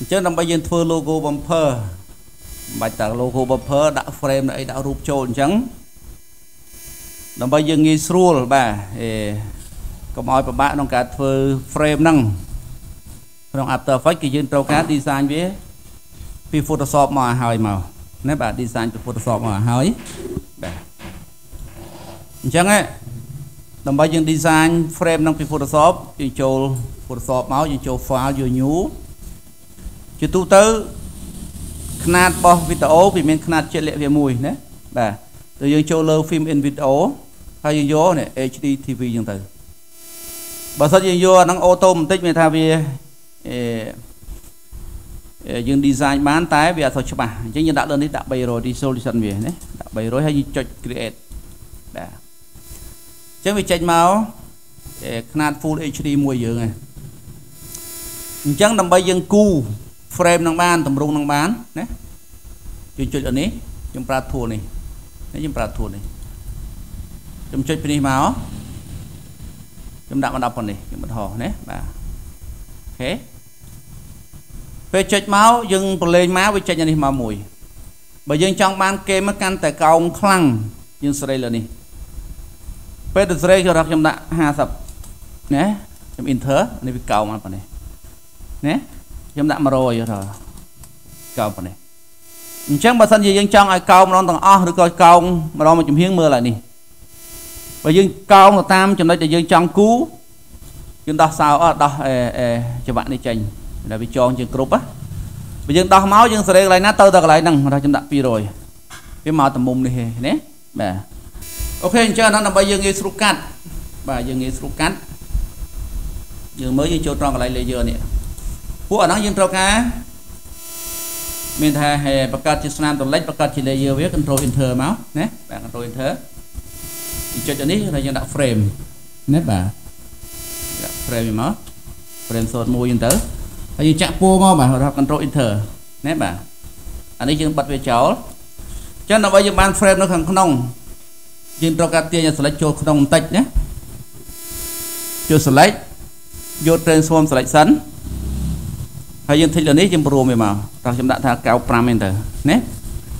អញ្ចឹងដើម្បីយើងធ្វើ logo bumper មិនបាច់តា logo bumper ដាក់ frame ដាក់អីដាក់រូបចូលអញ្ចឹងដើម្បីយើងងាយស្រួលបាទអេកុំឲ្យពិបាកក្នុងការធ្វើ frame ហ្នឹងក្នុង After Effects គឺយើងត្រូវការ design វាពី Photoshop មកឲ្យហើយមកណាបាទ design ពី Photoshop មកឲ្យហើយបាទអញ្ចឹងដើម្បីយើង design frame ហ្នឹងពី Photoshop យើងចូល Photoshop មកយើងចូល file យក new ជាទូទៅຂະຫນាតរបស់វីដេអូវាមានຂະຫນាតជាក់លាក់វាមួយណាបាទទៅយើងចូលលើ film in video ហើយយើងយកនេះ HD TV អញ្ចឹងទៅបើសិនយើងយកអាហ្នឹងអូតូបន្តិចមានថាវាអឺយើង design បានតែវាអត់សូវច្បាស់អញ្ចឹងយើងដាក់លើនេះដាក់300 resolution វាណាដាក់300ហើយយើងចុច create បាទអញ្ចឹងវាចេញមកຂະຫນាត full HD មួយយើងហ្នឹងអញ្ចឹងដើម្បីយើងគូ frame នឹងបានតម្រង់នឹងបានណាយើងចុចលើនេះខ្ញុំប្រើ tool នេះនេះខ្ញុំប្រើ tool នេះខ្ញុំចុចពីនេះមកខ្ញុំដាក់មកដល់ប៉ុណ្នេះខ្ញុំបន្តហោះណាបាទអូខេពេលចុចមកយើងប្រឡែងមកវាចេញអានេះមកមួយបើយើងចង់បានគេមកកាន់តែកោងខ្លាំងយើងស្រីលើនេះពេលទៅស្រីខ្ញុំរកខ្ញុំដាក់50ណាខ្ញុំ enter នេះវាកោងមកប៉ុណ្នេះណា ខ្ញុំដាក់100ទៅកោងប៉ុណ្នេះអញ្ចឹងបើសិនជាយើងចង់ឲ្យកោងម្ដងទាំងអស់ឬក៏កោងម្ដងមួយចំហៀងមើលហើយនេះបើយើងកោងទៅតាមចំណុចដែលយើងចង់គូយើងដោះសោអត់ដោះអេអេច្បាក់នេះចេញដែលវាចងជាងគ្រប់ណាបើយើងដោះមកយើងសេរីកន្លែងណាទៅទៅកន្លែងហ្នឹងថាខ្ញុំដាក់200វាមកទៅមុំនេះទេណាបាទអូខេអញ្ចឹងអានោះដើម្បីយើងងាយស្រួលកាត់បាទយើងងាយស្រួលកាត់យើងមើលយើងចូលត្រង់កន្លែង layer នេះ ពួកអាហ្នឹងយើងត្រូវការមានថាបង្កើតជាស្នាមទលេចបង្កើតជា layer វា control enter មកណាបាទ control enter ចុចអានេះហើយយើងដាក់ frame ណាបាទដាក់ frame មក frame 01ហ្នឹងទៅហើយយើងចាក់ពួរមកបាទរក control enter ណាបាទអានេះយើងបិទវាចោលអញ្ចឹងដើម្បីយើងបាន frame នៅខាងក្នុងយើងត្រូវការទាញឲ្យ select ចូលក្នុងបន្តិចណាចូល select យក transform select សិន ហើយយើងធីកលើនេះយើងព្រមវាមកតោះខ្ញុំដាក់ថា95ហ្នឹងទៅណា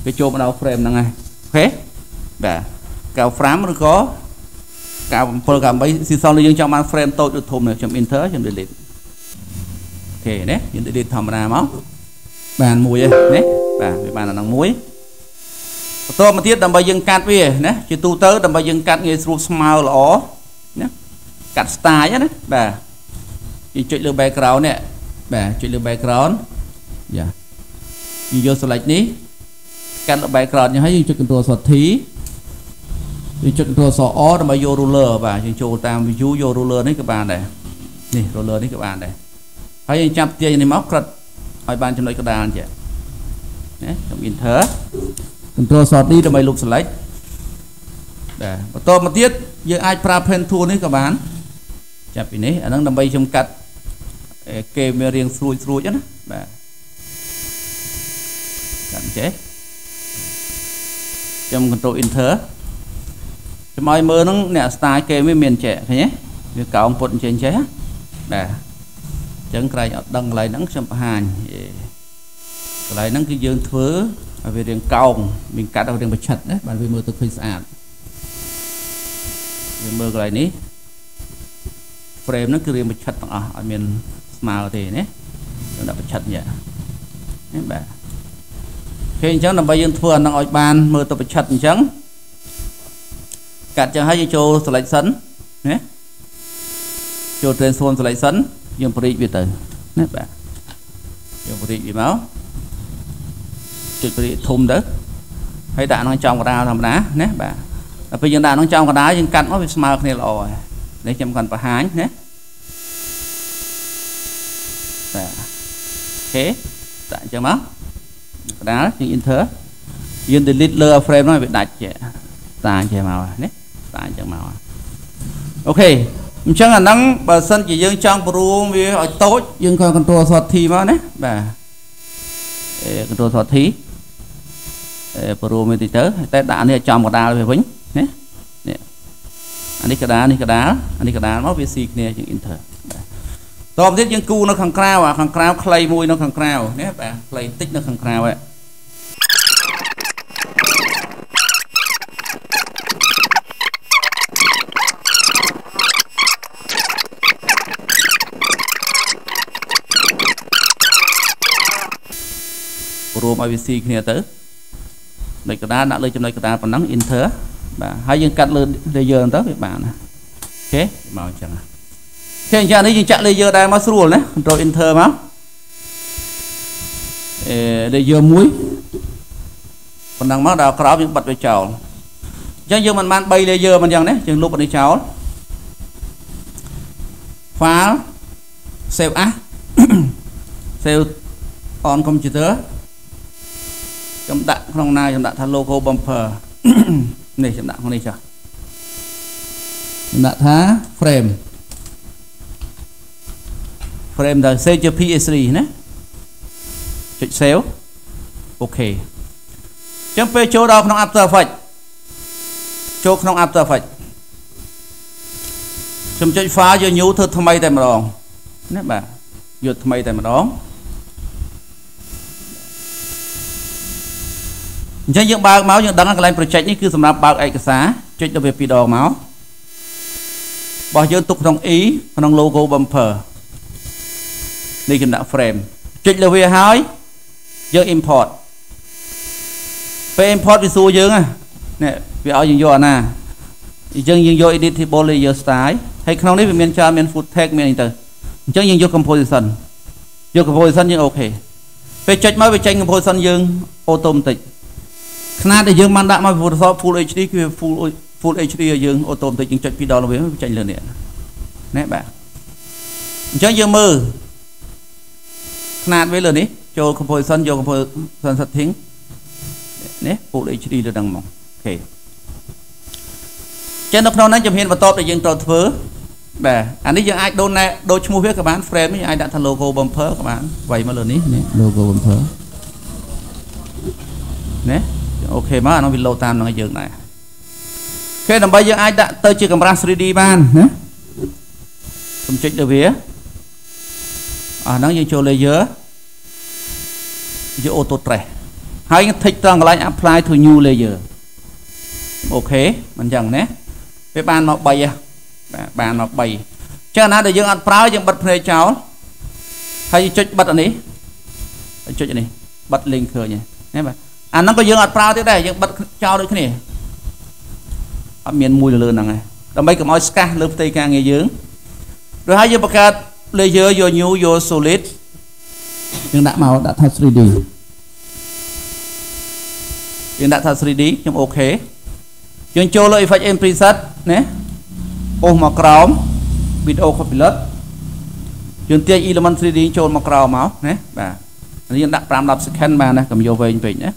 វាចូលមកដល់ frame ហ្នឹងហើយOK បាទ95ឬក៏97 98ស៊ីសងយើងចង់បាន frame តូចឬធំនេះខ្ញុំ enter ខ្ញុំ delete OK ណាយើង delete ធម្មតាមកបានមួយឯណាបាទវាបានអាហ្នឹងមួយបន្តមកទៀតដើម្បីយើងកាត់វាណាជាទូទៅដើម្បីយើងកាត់ងាយស្រួលស្មើល្អណាកាត់ style ណាបាទយើងចុចលើ background នេះ បាទចុចលើ background យ៉ាយើងយក select នេះកាន់លើ background នេះហើយយើងចុច control shift T យើងចុច control shift O ដើម្បីយក ruler បាទយើងចូលតាម view យក ruler នេះក៏បានដែរនេះ ruler នេះក៏បានដែរហើយយើងចាប់ទាញនេះមកក្រិតឲ្យបានចំណុចកណ្ដាលចេះណាខ្ញុំ enter control shift D ដើម្បីលុប select បាទបន្តមកទៀតយើងអាចប្រើ pen tool នេះក៏បានចាប់ពីនេះអាហ្នឹងដើម្បីខ្ញុំកាត់ គេមានរៀងស្រួចស្រួចណាបាទចាំចេះខ្ញុំ control enter ចាំឲ្យមើលហ្នឹងអ្នក style គេវាមានចេះឃើញទេវាកោងពុតចេញចេះបាទអញ្ចឹងក្រែងអត់ដឹងកន្លែងហ្នឹងខ្ញុំបង្ហាញកន្លែងហ្នឹងគឺយើងធ្វើឲ្យវារៀងកោងមានកាត់ឲ្យរៀងប្រឆិតណាបាទវាមើលទៅឃើញស្អាតយើងមើលកន្លែងនេះ frame ហ្នឹងគឺរៀងប្រឆិតទាំងអស់ឲ្យមានស្មើទេណាយើងដាក់ប្រឆិតនេះនេះបាទគេអញ្ចឹងដើម្បីយើងធ្វើអានឹងឲ្យបានមើលទៅប្រឆិតអញ្ចឹងកាត់ចឹងហើយយើងចូល selection ណាចូល transform selection យើងបរិចវាទៅណាបាទយើងបរិចវាមកចុចបរិចធំទៅហើយដាក់ក្នុងចំកណ្ដាលធម្មតាណាបាទដល់ពេលយើងដាក់ក្នុងចំកណ្ដាលយើងកាត់មកវាស្មើគ្នាល្អហើយ នេះខ្ញុំគាត់បង្ហាញណាបាទអូខេដាក់អញ្ចឹងមកកដាលយើង enter យើង delete លើ frame ហ្នឹងវាដាច់ចេះតាអញ្ចឹងមកណាតាអញ្ចឹងមកអូខេអញ្ចឹងអាហ្នឹងបើសិនជាយើងចង់ព្រមវាឲ្យតូចយើងក៏ control short T មកណាបាទអេ control short T អេព្រមវាតិចទៅតែដាក់នេះចំកដាលវាវិញណានេះ អានេះកដាលនេះកដាលអានេះកដាលមកវាស៊ីគ្នាជាង enter បាទតតបទៀតយើងគូនៅខាងក្រៅអាខាងក្រៅខ្លីមួយនៅខាងក្រៅនេះបាទខ្លីតិចនៅខាងក្រៅហ្នឹងរួមឲ្យវាស៊ីគ្នាទៅចំណុចកណ្ដាលដាក់លើចំណុចកណ្ដាលប៉ុណ្ណឹង enter បាទហើយយើងកាត់លើ layer ហ្នឹងទៅវាបានណាអូខេមកអញ្ចឹងអូខេអញ្ចឹងនេះយើងចាក់ layer ដែរមកស្រួលណា control enter មកអេ layer 1ប៉ុណ្ណឹងមកដល់ក្រោមយើងបិទវាចោលអញ្ចឹងយើងមិនបាន3 layer មិនអញ្ចឹងណាយើងលុបនេះចោល file save as save on computer ខ្ញុំដាក់ក្នុងណាខ្ញុំដាក់ថា logo bumper នេះខ្ញុំដាក់ក្នុងនេះចុះខ្ញុំដាក់ថា frame frame ដល់ save ជា PS3 ណាចុច save អូខេអញ្ចឹងពេលចូលដល់ក្នុង After Effects ចូលក្នុង After Effects ខ្ញុំចុច file យក new ធ្វើថ្មីតែម្ដងណាបាទយកថ្មីតែម្ដង អញ្ចឹងយើងបើកមកយើងដឹងកន្លែង project នេះគឺសម្រាប់បើកឯកសារចុចទៅវាពីរដងមកបោះយើងទុកក្នុង E ក្នុង logo bumper នេះខ្ញុំដាក់ frame ចុចលើវាហើយយើង import ពេល import វាសួរយើងនេះវាឲ្យយើងយកអាណាអញ្ចឹងយើងយក editable layer style ហើយក្នុងនេះវាមានច្រើនមាន foot tag មានអីទៅអញ្ចឹងយើងយក composition យក composition យើងអូខេពេលចុចមកវាចេញ composition យើង automatic ស្នាដែលយើងបានដាក់មក Photoshop Full HD គឺ Full Full HD យើងអូតូម៉ាទិកយើងចុចពីរដងវាចេញលើនេះណែបាទអញ្ចឹងយើងមើលស្នាតវាលើនេះចូល composition យក composition setting នេះ Full HD លើហ្នឹងមក OK ចឹងនៅក្នុងហ្នឹងជំហានបន្ទាប់ដែលយើងត្រូវធ្វើបាទអានេះយើងអាចដូនណែដូចឈ្មោះវាក៏បាន frame នេះអាចដាក់ថា logo bumper ក៏បានវាយមកលើនេះនេះ logo bumper ណែ OK មកអានោះវាលោតតាមនឹងយើងដែរ OK ដើម្បីយើងអាចដាក់ទៅជាកម្រាស់ 3D បានណាខ្ញុំចុចលើវាអាហ្នឹងយើងចូល layer យក auto trace ហើយ tick ត្រង់កន្លែង apply to new layer អូខេមិនអញ្ចឹងណាវាបានមក3បាទបានមក3ចឹងណាដែលយើងអត់ប្រើយើងបិទភ្នែកចោលហើយចុចបិទអានេះចុចអានេះបិទលេងឃើញណាបាទ អាហ្នឹងក៏យើងអត់ប្រើទៀតដែរយើងបិទចោលដូចគ្នាអត់មានមួយលើហ្នឹងឯងដើម្បីកុំឲ្យស្កាសលើផ្ទៃការងារយើងដោយហើយយើងបង្កើត layer យក new យក solid យើងដាក់មកដាក់ថា 3D យើងដាក់ថា 3D ខ្ញុំអូខេយើងចូលលើ effect and preset ណាអូសមកក្រោម video copilot យើងទាញ element 3D ចូលមកក្រោមមកណាបាទនេះយើងដាក់5 10 second បានណាកុំយកវែងពេកណា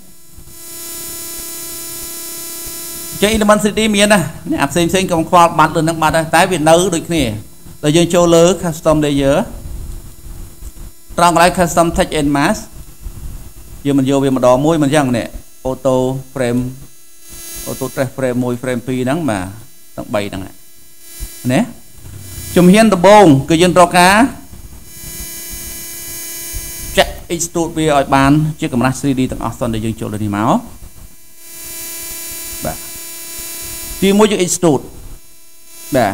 ចឹង element 3D មានណាអាផ្សេងផ្សេងកុំខ្វល់បាត់លើនឹងបាត់តែវានៅដូចគ្នាដល់យើងចូលលើ custom layer ត្រង់កន្លែង custom text and mask យើងមិនយកវាម្ដងមួយមិនចឹងនេះ auto frame auto trace frame 1 frame 2ហ្នឹងបាទទាំង3ហ្នឹងណាជំហានដំបូងគឺយើងត្រូវការចាក់ extrude វាឲ្យបានជាកម្រាស់ 3D ទាំងអស់សិនដែលយើងចូលលើនេះមក ទីមួយយើង extrude បាទ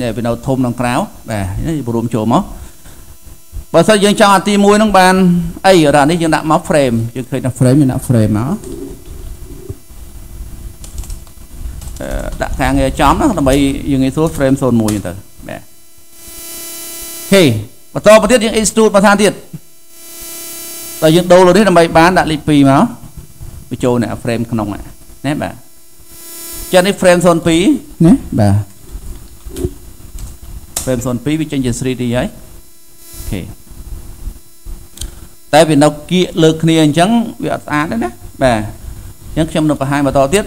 នេះវានៅធំក្នុងក្រៅបាទនេះបរួមចូលមកបើសិនយើងចង់អាទី1ហ្នឹងបានអីរ៉ានេះយើងដាក់មក frame យើងឃើញថា frame យើងដាក់ frame មកអឺដាក់ការងារចំណាដើម្បីយើងងាយស្រួល frame 01ហ្នឹងទៅបាទហេបន្តមកទៀតយើង extrude បន្ថែមទៀតតែយើងដូរលើនេះដើម្បីបានដាក់លេខ2មកបញ្ចូលនៅ frame ក្នុងហ្នឹង ណាបាទចានេះ frame 02ណាបាទ frame 02វាចេញជា 3D ហើយអូខេតែវានៅគៀកលើគ្នាអញ្ចឹងវាអត់ស្អាតទេណាបាទអញ្ចឹងខ្ញុំនៅបង្ហាញបន្តទៀត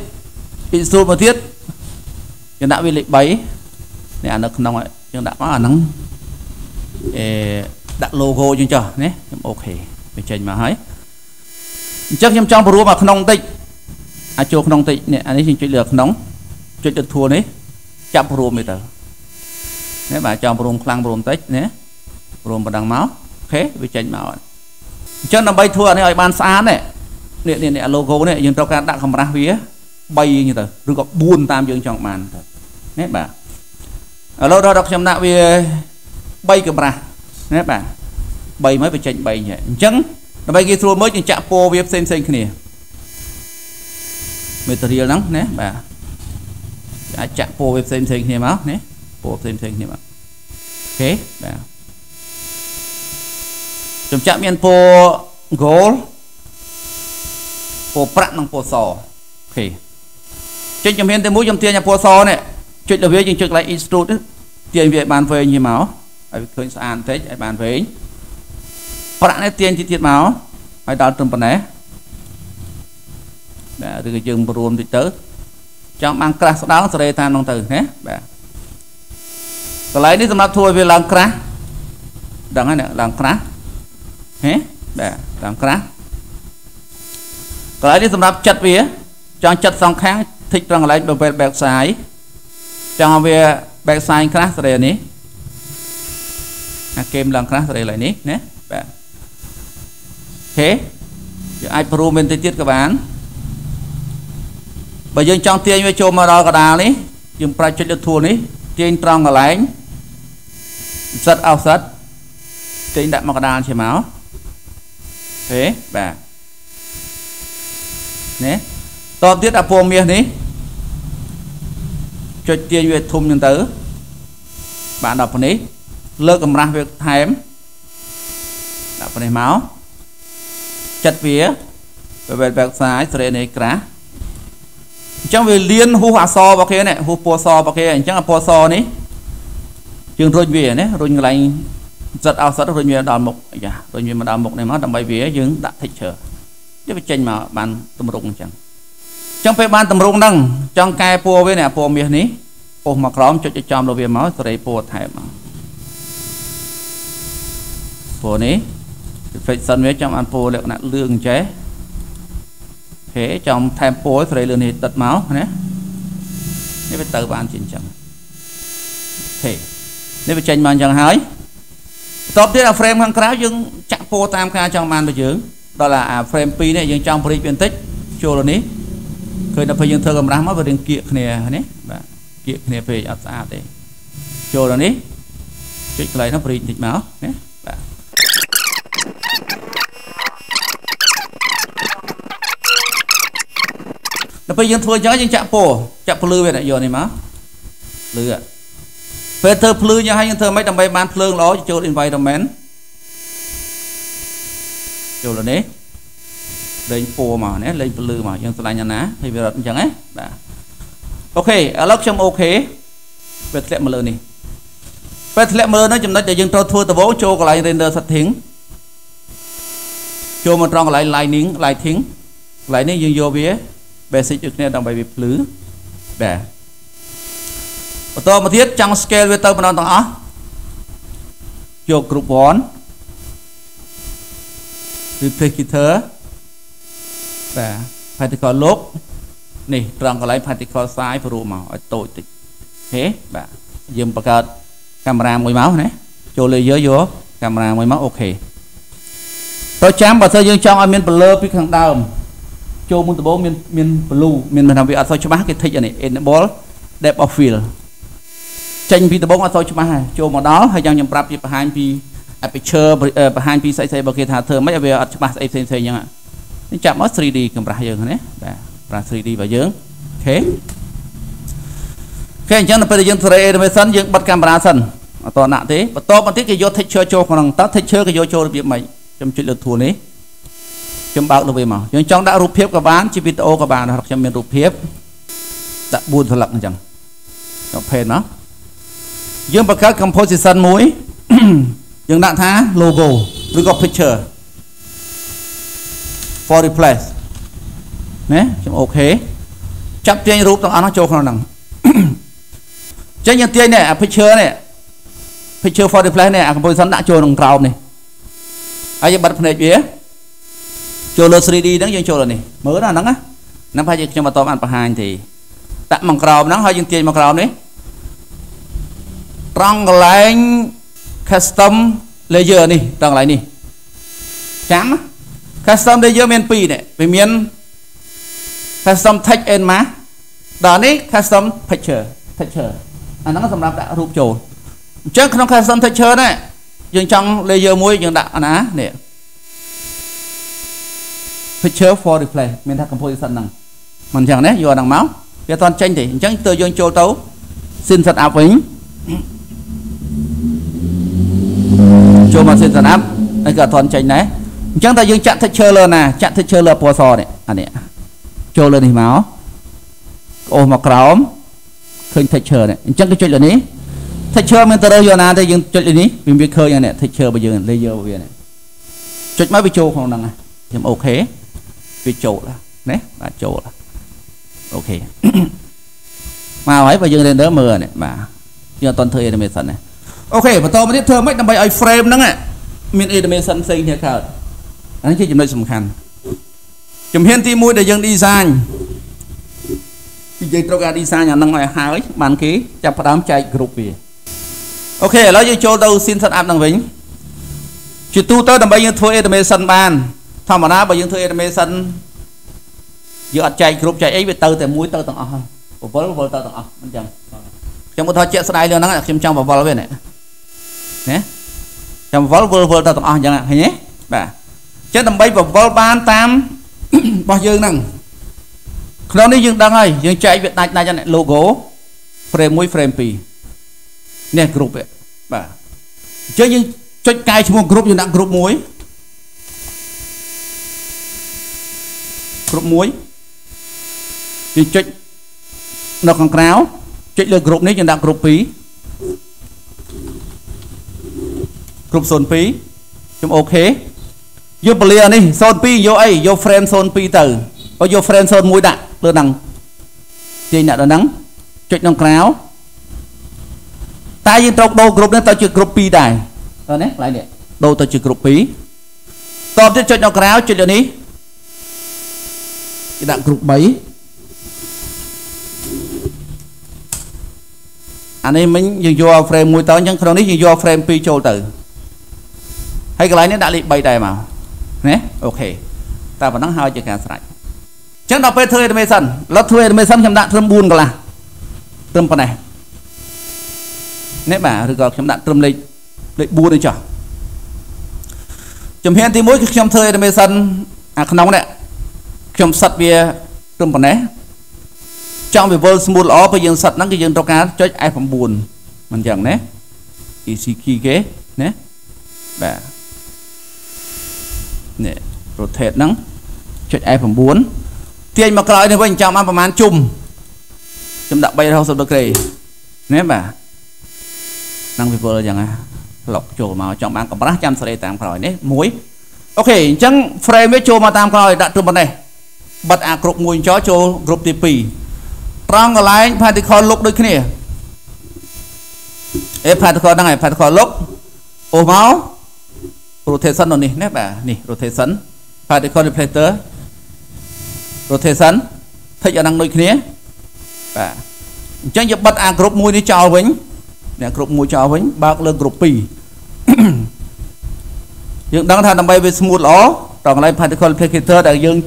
extrude មកទៀតយើងដាក់វាលេខ3នេះអានៅក្នុងយើងដាក់មកអាហ្នឹងអេដាក់ logo យើងចុះណាខ្ញុំអូខេវាចេញមកហើយអញ្ចឹងខ្ញុំចង់បរួមមកក្នុងបន្តិច អាចចូលក្នុងតិចនេះអានេះយើងចុចលើក្នុងចុចទៅធួនេះចាប់រួមនេះទៅណាបាទចង់ព្រមខ្លាំងព្រមតិចណាព្រមប៉ុណ្ណឹងមកអូខេវាចេញមកអញ្ចឹងដើម្បីធ្វើអានេះឲ្យបានស្អាតនេះនេះនេះ logo នេះយើងត្រូវការដាក់កម្រាស់វា3អញ្ចឹងទៅឬក៏4តាមយើងចង់បានទៅណាបាទឥឡូវដល់ខ្ញុំដាក់វា3កម្រាស់ណាបាទ3មកវាចេញ3អញ្ចឹងដើម្បីគេស្រួលមើលយើងចាក់ពណ៌វាផ្សេងផ្សេងគ្នា material ហ្នឹងណាបាទអាចចាក់ពណ៌វាផ្សេងផ្សេងគ្នាមកណាពណ៌ផ្សេងផ្សេងគ្នាមកអូខេបាទខ្ញុំចាក់មានពណ៌ gold ពណ៌ប្រាក់និងពណ៌សអូខេចុចជំហានទី1ខ្ញុំទាញពណ៌សនេះចុចដល់វាយើងចុចកន្លែង extrude ទាញវាឲ្យបានវែងនេះមកឲ្យវាឃើញស្អាតបន្តិចឲ្យបានវែងប្រាក់នេះទាញទៀតទៀតមកឲ្យដល់ត្រឹមប៉ុណ្ណេះ បាទឬក៏យើងបរួមតិចទៅចង់បានក្រាស់ស្ដោងសេរីតាមនោះទៅណាបាទកន្លែងនេះសម្រាប់ធ្វើឲ្យវាឡើងក្រាស់ដឹងហើយឡើងក្រាស់ហេបាទឡើងក្រាស់កន្លែងនេះសម្រាប់ចិត្តវាចង់ចិត្តសងខាងធីកត្រង់កន្លែងបើពេល back side ចង់ឲ្យវា back side ក្រាស់សេរីនេះអាគេមឡើងក្រាស់សេរីឡើយនេះណាបាទអូខេយើងអាចប្រូមែនតិចទៀតក៏បាន បើយើងចង់ទាញវាចូលមកដល់កដាលនេះយើងប្រាច់ចុចលើធួនេះទាញត្រង់កន្លែងសិតអោសិតទាញដាក់មកកដាលជាមកហេបាទនេះតបទៀតអាពណ៌មាសនេះចុចទាញវាធំហ្នឹងទៅបានដល់ប៉ុនេះលើកកម្រាស់វាថែមដាក់ប៉ុនេះមកចិត្តវាបែបបែបខ្សែស្រេនេះក្រាស់ អញ្ចឹងវាលៀនហួសអសរបស់គេនេះហួសពណ៌សរបស់គេអញ្ចឹងអាពណ៌សនេះយើងរុញវាណារុញកន្លែងសិតអោសិតរុញវាដល់មុខអាយ៉ារុញវាមកដល់មុខនេះមកដើម្បីវាយើងដាក់ texture វាបញ្ចេញមកបានតម្រង់អញ្ចឹងអញ្ចឹងពេលបានតម្រង់ហ្នឹងចង់កែពណ៌វានេះពណ៌មាសនេះពុះមកក្រោមចុចឲ្យចំលើវាមកសេរីពណ៌ថែមមកពណ៌នេះ reflection វាចាំបានពណ៌លក្ខណៈលឿងចេះ ខេចំថែមពណ៌សេរីលឿននេះទឹកមកណានេះវាទៅបានជាអញ្ចឹងខេនេះវាចេញមកអញ្ចឹងហើយបន្ទាប់ទៀតអា frame ខាងក្រៅយើងចាក់ពណ៌តាមការចង់បានរបស់យើងដល់អា frame 2នេះយើងចង់ព្រីកវាបន្តិចចូលនេះឃើញដល់ពេលយើងធ្វើកម្រាស់មកវារៀងគៀកគ្នានេះបាទគៀកគ្នាពេកអត់ស្អាតទេចូលដល់នេះចុចកន្លែងនោះព្រីកបន្តិចមកណាដល់ ពេលយើងធ្វើអញ្ចឹងយើងចាក់ពោចាក់ភ្លឺវាយកនេះមកភ្លឺពេលធ្វើភ្លឺយ៉ាងហើយយើងធ្វើម៉េចដើម្បីបានភ្លើងល្អចូល environment ចូលនេះលេងពណ៌មកណាលេងភ្លឺមកយើងឆ្លាញ់ណាហើយវារត់អញ្ចឹងណាបាទអូខេឥឡូវខ្ញុំអូខេពេលធ្លាក់មកលើនេះពេលធ្លាក់មកលើនោះចំណុចដែលយើងត្រូវធ្វើដំបូងចូលកន្លែង render setting ចូលមកត្រង់កន្លែង lighting lighting កន្លែងនេះយើងយកវា basic ដូចគ្នាដើម្បីវាភ្លឺបាទបន្តមកទៀតចង់ scale វាទៅម្ដងទាំងអស់យក group 1 replace guitar បាទ particle look នេះត្រង់កន្លែង particle size ព្រោះមកឲ្យតូចតិចអូខេបាទយើងបង្កើតកាមេរ៉ាមួយមកណាចូល layer យកកាមេរ៉ាមួយមកអូខេប្រចាំបើសិនយើងចង់ឲ្យមាន blur ពីខាងដើម ចូលមុនដំបូងមានមាន blue មានថាវាអត់សូវច្បាស់គេ tick អានេះ enable depth of field ចេញពីដំបូងអត់សូវច្បាស់ហើយចូលមកដល់ហើយយ៉ាងខ្ញុំប្រាប់ជាបង្ហាញពី aperture បង្ហាញពីស្អីស្អីបើគេថាធ្វើមិនឲ្យវាអត់ច្បាស់ស្អីផ្សេងផ្សេងអញ្ចឹងនេះចាប់មក 3D កម្រាស់យើងណាបាទប្រាស់ 3D របស់យើងអូខេអូខេអញ្ចឹងដល់ពេលយើង 3D animation យើងបិទកាមេរ៉ាសិនអត់តដាក់ទេបន្តមកទៀតគេយក texture ចូលក្នុងតើ texture គេយកចូលរបៀបម៉េចខ្ញុំចុចលើ tool នេះ ខ្ញុំបើកលើវាមកយើងចង់ដាក់រូបភាពក៏បានជាវីដេអូក៏បានខ្ញុំមានរូបភាពដាក់4ស្លឹកអញ្ចឹងចូលផេនមកយើងបង្កើត composition មួយយើងដាក់ថា logo ឬក៏ picture for replace ណាខ្ញុំអូខេចាប់ទាញរូបទាំងអស់នោះចូលក្នុងហ្នឹងចេញយើងទាញនេះអា picture នេះ picture for replace នេះអា composition ដាក់ចូលក្នុងក្រោមនេះហើយយើងបិទភ្នែកវា ចូលលើ 3D ហ្នឹងយើងចូលលើនេះមើលណាហ្នឹងណាហ្នឹងប្រហែលជាខ្ញុំអត់តបានបង្ហាញទេដាក់មកក្រោមហ្នឹងហើយយើងទាញមកក្រោមនេះត្រង់កន្លែង custom layer នេះត្រង់កន្លែងនេះចាំ custom layer មាន2នេះវាមាន custom text and mask ដល់នេះ custom picture picture អាហ្នឹងសម្រាប់ដាក់រូបចូលអញ្ចឹងក្នុង custom texture នេះយើងចង់ layer មួយយើងដាក់អាណានេះ picture for replace មានថា composition ហ្នឹងមិនអញ្ចឹងណាយកអាហ្នឹងមកវាអត់ចេញទេអញ្ចឹងទៅយើងចូលទៅ sin set up វិញចូលមក sin set up ហើយក៏អត់ចេញដែរអញ្ចឹងតែយើងចាក់ texture លើណាចាក់ texture លើពណ៌សនេះអានេះចូលលើនេះមកអូសមកក្រោមឃើញ texture នេះអញ្ចឹងគេចុចលើនេះ texture មានទៅរើសយកណាទៅយើងចុចលើនេះវាវាឃើញអានេះ texture របស់យើង layer របស់វានេះចុចមកវាចូលក្នុងហ្នឹងខ្ញុំអូខេ វាចូលណាបាទចូលអូខេមកហើយបើយើង render មើលនេះបាទយើងអត់តន់ធ្វើ animation ណាអូខេបន្តមកទៀតធ្វើម៉េចដើម្បីឲ្យ frame ហ្នឹងមាន animation ផ្សេងគ្នាកើតអានេះជាចំណុចសំខាន់ជំហានទី1ដែលយើង design យើងត្រូវការ design អាហ្នឹងឲ្យហើយបានគេចាប់ផ្ដើមចែក group វាអូខេឥឡូវយើងចូលទៅ scene setup ហ្នឹងវិញជាទូទៅដើម្បីយើងធ្វើ animation បាន ធម្មតាបើយើងធ្វើ animation យើងអត់ចែក group ចែកអីវាទៅតែមួយទៅទាំងអស់បវលបវលទៅទាំងអស់មិនចឹងខ្ញុំឧទាហរណ៍ជាក់ស្ដែងលើហ្នឹងខ្ញុំចង់បវលវានេះណាចាំបវលវល់វល់ទៅទាំងអស់អញ្ចឹងឃើញទេបាទចឹងដើម្បីបវលបានតាមរបស់យើងហ្នឹងក្នុងនេះយើងដឹងហើយយើងចែកវាដាច់ដាច់ logo frame 1 frame 2នេះ group បាទអញ្ចឹងយើងចុចកែឈ្មោះ group យើងដាក់ group 1 group 1យើងចុចនៅខាងក្រៅចុចលើ group នេះយើងដាក់ group 2 group 02ខ្ញុំអូខេយកពលានេះ02យកអីយក frame 02ទៅអូយក frame 01ដាក់លើហ្នឹងទាញដាក់ដល់ហ្នឹងចុចក្នុងក្រៅតែយើងត្រូវដូរ group នេះទៅជា group 2ដែរតើនេះកន្លែងនេះដូរទៅជា group 2តបទៀតចុចនៅក្រៅចុចលើនេះ គេដាក់ group 3អានេះមិញយើងយក frame 1ទៅអញ្ចឹងក្នុងនេះយើងយក frame 2ចូលទៅហើយកន្លែងនេះដាក់លេខ3ដែរមកណាអូខេតែប៉ុណ្ណឹងហើយជាការស្រេចអញ្ចឹងដល់ពេលធ្វើ animation ឡូវធ្វើ animation ខ្ញុំដាក់ត្រឹម4កន្លះត្រឹមប៉ុណ្ណេះនេះបាទឬក៏ខ្ញុំដាក់ត្រឹមលេខលេខ4នេះចុះជំហានទី1គឺខ្ញុំធ្វើ animation អាក្នុងនេះ ខ្ញុំសិតវាត្រឹមប៉ុណ្ណេះចង់វាវល់ smooth ល្អពេលយើងសិតហ្នឹងគឺយើងត្រូវការចុច F9 មិនចឹងណា easy key គេណាបាទនេះ rotate ហ្នឹងចុច F9 ទាញមកក្រោយនេះវិញចាំបានប្រហែលជុំខ្ញុំដាក់360ដឺក្រេណាបាទហ្នឹងវាវល់ចឹងណាឡុកចូលមកចង់បានកម្រាស់ចាំសេរីតាមក្រោយនេះមួយអូខេអញ្ចឹង frame វាចូលមកតាមក្រោយដាក់ត្រឹមប៉ុណ្ណេះ បិទអាគ្រប់មួយចោចូលគ្រប់ទី2ត្រង់កន្លែង particle look ដូចគ្នាអេ particle ហ្នឹងហើយ particle look អូមក rotation នៅនេះណាបាទនេះ rotation particle reflector rotation thích អាហ្នឹងដូចគ្នាបាទអញ្ចឹងយើងបិទអាគ្រប់មួយនេះចោលវិញអ្នកគ្រប់មួយចោលវិញបើកលើគ្រប់2យើងដឹងថាដើម្បីវា smooth ល្អតកន្លែង particle replicator ដែលយើង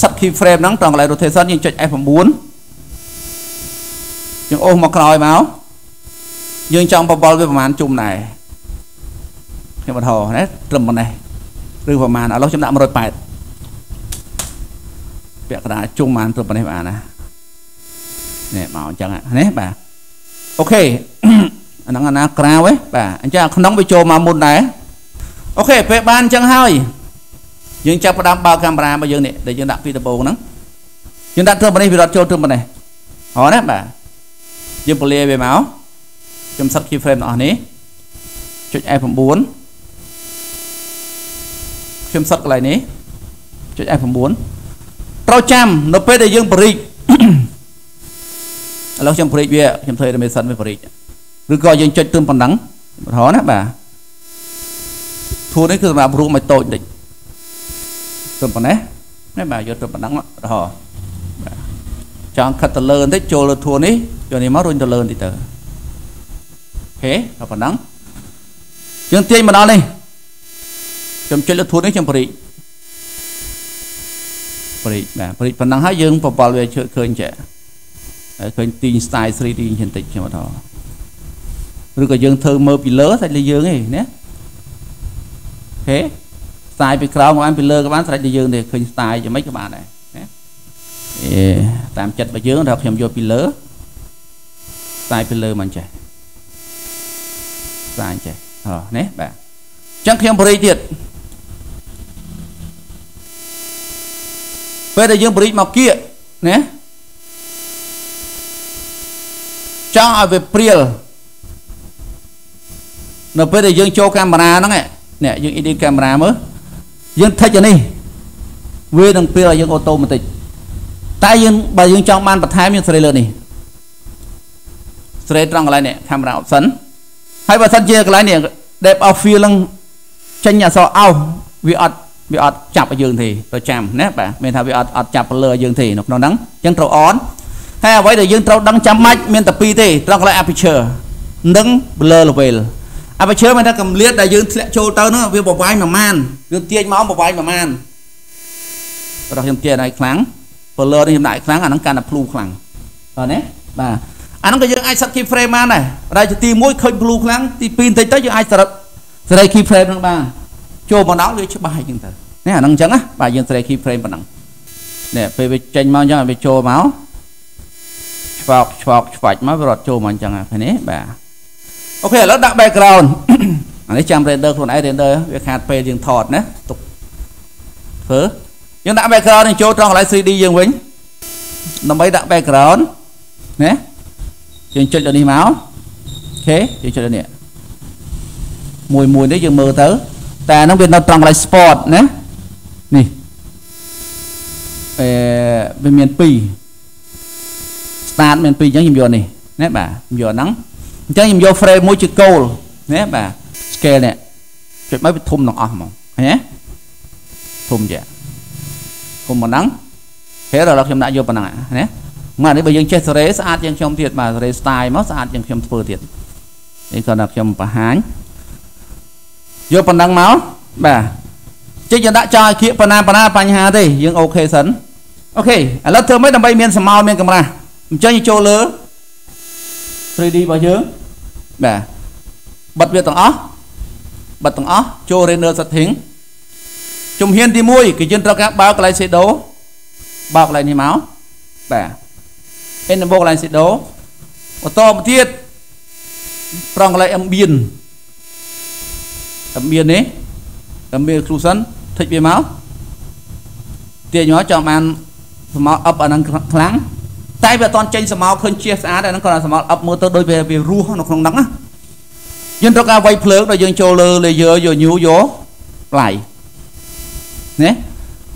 set key frame ហ្នឹងតកន្លែង rotation យើងចុច F9 យើងអូសមកក្រោយមកយើងចង់បបល់វាប្រហែលជុំដែរខ្ញុំបន្តណាត្រឹមប៉ុណ្ណេះឬប្រហែលឥឡូវខ្ញុំដាក់180ពាក់កណ្ដាលជុំបានត្រឹមប៉ុណ្ណេះបានណានេះមកអញ្ចឹងណាបាទអូខេអាហ្នឹងអាណាក្រៅហ៎បាទអញ្ចឹងក្នុងវាចូលមកមុនដែរអូខេពេលបានអញ្ចឹងហើយ យើងចាប់ផ្ដើមបើកកាមេរ៉ារបស់យើងនេះដែលយើងដាក់ពីដំបូងហ្នឹងយើងដាក់ត្រឹមប៉ុណ្នេះវារត់ចូលត្រឹមប៉ុណ្នេះហ៎ណាបាទយើងពលាវាមកខ្ញុំសិត key frame របស់នេះចុច F9 ខ្ញុំសិតកន្លែងនេះចុច F9 ត្រូវចាំនៅពេលដែលយើងបរិចឥឡូវខ្ញុំបរិចវាខ្ញុំធ្វើ animation វាបរិចឬក៏យើងចុចទើមប៉ុណ្ណឹងបន្តណាបាទធួនេះគឺសម្រាប់រួមឲ្យតូចតិច ទើមប៉ុណ្ណេះណាបាទយកទៅប៉ុណ្ណឹងបន្តបាទចង់ខិតទៅលើបន្តិចចូលលើធួនេះយកនេះមករុញទៅលើបន្តិចទៅខេដល់ប៉ុណ្ណឹងយើងទាញមកដល់នេះខ្ញុំចុចលើធួននេះខ្ញុំបរិចបរិចបាទបរិចប៉ុណ្ណឹងហើយយើងបបល់វាជើឃើញចេះហើយឃើញទីង style 3D បន្តិចខ្ញុំអត់ថឬក៏យើងធ្វើមើលពីលើសាច់លើយើងឯងណា អូខេ style ពីក្រោមមកបានពីលើក៏បានស្រេចលើយើងទេឃើញ style យ៉ាងម៉េចក៏បានដែរណាអេតាមចិត្តរបស់យើងដល់ខ្ញុំយកពីលើ style ពីលើមកចេះ style ចេះអឺណាបាទអញ្ចឹងខ្ញុំបរិយទៀតពេលដែលយើងបរិយមកគៀកណាចង់ឲ្យវាព្រាលនៅពេលដែលយើងចូលកាមេរ៉ាហ្នឹងនេះយើង edit កាមេរ៉ាមើល យើងថិចអានេះវានឹងព្រាលឲ្យយើងអូតូម៉ាទិកតែយើងបើយើងចង់បានបន្ថែមយើងស្រីលើនេះស្រីត្រង់កន្លែងនេះកាមេរ៉ា option ហើយបើសិនជាកន្លែងនេះ depth of field នឹងចេញអក្សរអោវាអត់វាអត់ចាប់ឲ្យយើងទេទៅចាំណាបាទមានថាវាអត់អត់ចាប់លើយើងទេនៅក្នុងហ្នឹងអញ្ចឹងត្រូវអនហើយអ្វីដែលយើងត្រូវដឹងចាំបាច់មានតែពីរទេត្រង់កន្លែង aperture និង blur level aperture មានថាកម្រិតដែលយើងធ្លាក់ចូលទៅហ្នឹងវាបវាយប្រមាណយើងទាញមកបវាយប្រមាណប្រហែលខ្ញុំទាញឲ្យខ្លាំង blur នេះខ្ញុំដាក់ឲ្យខ្លាំងអាហ្នឹងកាន់តែភ្លូខ្លាំងបាទណាបាទអាហ្នឹងក៏យើងអាច set key frame បានដែរតែជាទី1ឃើញភ្លូខ្លាំងទី2បន្តិចទៅយើងអាចសរឹកសេរី key frame ហ្នឹងបានចូលមកដល់វាច្បាស់អញ្ចឹងទៅនេះអាហ្នឹងអញ្ចឹងណាបាទយើងសេរី key frame ប៉ុណ្ណឹងនេះពេលវាចេញមកអញ្ចឹងវាចូលមកឆ្វោកឆ្វោកឆ្វាច់មកវារត់ចូលមកអញ្ចឹងហ្នឹងនេះបាទ អូខេឥឡូវដាក់ background អានេះចាំ render ខ្លួនឯង render វាខាតពេលយើងថតណាទុកធ្វើយើងដាក់ background នេះចូលត្រង់កន្លែង 3D យើងវិញដើម្បីដាក់ background ណាយើងចុចដល់នេះមកអូខេយើងចុចដល់នេះមួយមួយនេះយើងមើលទៅតែហ្នឹងវានៅត្រង់កន្លែង sport ណានេះអឺវាមាន2 start មាន2អញ្ចឹងខ្ញុំយកនេះណាបាទខ្ញុំយកហ្នឹង អញ្ចឹងខ្ញុំយក frame មួយជា goal ណាបាទ scale នេះចុចមកវាធំទាំងអស់ហ្មងឃើញទេធំចាធំប៉ុណ្ណឹងហេដល់ខ្ញុំដាក់យកប៉ុណ្ណឹងណាមកនេះបើយើងចេះសេរីស្អាតជាងខ្ញុំទៀតបាទសេរី style មកស្អាតជាងខ្ញុំធ្វើទៀតនេះគាត់ថាខ្ញុំបង្ហាញយកប៉ុណ្ណឹងមកបាទចេញយកដាក់ចោលឲ្យគៀកប៉ុណ្ណាប៉ុណ្ណាបញ្ហាទេយើងអូខេសិនអូខេឥឡូវធ្វើម៉េចដើម្បីមានសមោលមានកម្រាស់អញ្ចឹងចូលលើ 3D របស់យើង បាទបិទវាទាំងអស់បិទទាំងអស់ចូល render setting ជំហានទី1គឺយើងត្រូវការបើកកន្លែង shadow បើកកន្លែងនេះមកបាទ enable កន្លែង shadow បន្តមកទៀតប្រងកន្លែង ambient ambient នេះ ambient occlusion ថិចវាមកទាញមកចង់បានស្មោអឹបអាហ្នឹងខ្លាំង តែវាអត់តន់ចេញស្មោឃើញជាស្អាតអាហ្នឹងគាត់ស្មោអឹបមើលទៅដូចវាវារស់នៅក្នុងហ្នឹងណាយើងត្រូវការវាយភ្លើងដល់យើងចូលលើ layer យក new យក light ណា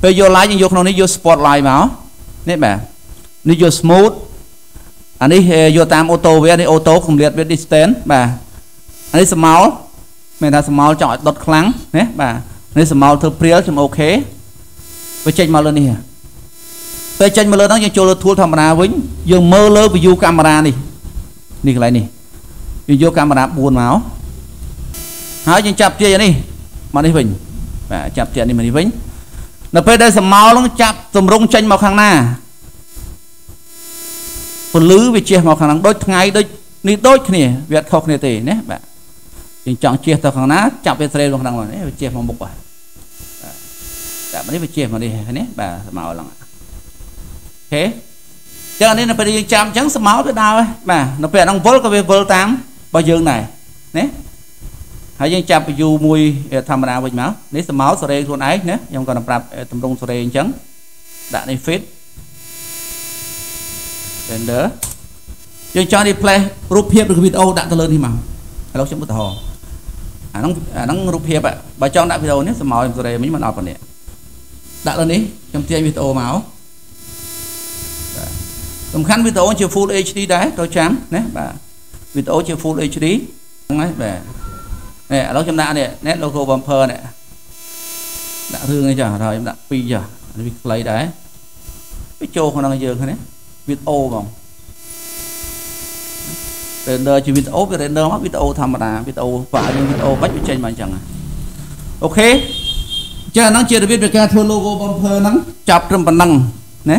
ពេលយក light យើងយកក្នុងនេះយក spotlight មកនេះបាទនេះយក smooth អានេះយកតាមអូតូវានេះអូតូកម្រិតវា distance បាទអានេះស្មោលមានថាស្មោលចង់ឲ្យដុតខ្លាំងណាបាទនេះស្មោលធ្វើព្រាលខ្ញុំអូខេវាចេញមកលើនេះ ពេលចេញមកលើហ្នឹងយើងចូលលើ tool ធម្មតាវិញយើងមើលលើ view កាមេរ៉ានេះនេះកន្លែងនេះយើងយកកាមេរ៉ា4មកហើយយើងចាប់ទាញនេះមកនេះវិញបាទចាប់ទាញនេះមកនេះវិញនៅពេលដែលស្មោលហ្នឹងចាប់ទម្រង់ចេញមកខាងណាពលឺវាជះមកខាងហ្នឹងដូចថ្ងៃដូចនេះដូចគ្នាវាអត់ខុសគ្នាទេណាបាទយើងចង់ជះទៅខាងណាចាប់វាស្រេលមកខាងហ្នឹងនេះវាជះមកមុខបាទតែនេះវាជះមកនេះនេះបាទស្មោលហ្នឹង អូខេចឹងនេះនៅពេលយើងចាំចឹងស្មោលវាដើរបាទនៅពេលអាហ្នឹងវល់ក៏វាវល់តាមរបស់យើងដែរណាហើយយើងចាប់ view មួយធម្មតាវិញមកនេះស្មោលសេរីខ្លួនឯងណាខ្ញុំក៏ប្រាប់តម្រងសេរីអញ្ចឹងដាក់នេះ fit render យើងចង់ replace រូបភាពឬវីដេអូដាក់ទៅលើនេះមកឥឡូវខ្ញុំឧទាហរណ៍អាហ្នឹងអាហ្នឹងរូបភាពបើចង់ដាក់វីដេអូនេះសម្រាប់ខ្ញុំសេរីមិញមិនអត់ប៉ុណ្ណេះដាក់លើនេះខ្ញុំទាញវីដេអូមក សំខាន់វីដេអូជា full HD ដែរត្រូវចាំណាបាទវីដេអូជា full HD ហ្នឹងហើយបាទនេះឥឡូវខ្ញុំដាក់នេះ net logo bumper នេះដាក់រឿងនេះចាហើយខ្ញុំដាក់2ចានេះវាខ្លីដែរវាចូលក្នុងយើងហ្នឹងវីដេអូហ្មង render ជាវីដេអូវា render មកវីដេអូធម្មតាវីដេអូបើយើងវីដេអូបាច់វាចេញមកអញ្ចឹងអូខេចឹងអាហ្នឹងជារបៀបនៃការធ្វើ logo bumper ហ្នឹងចាប់ត្រឹមប៉ុណ្ណឹងណា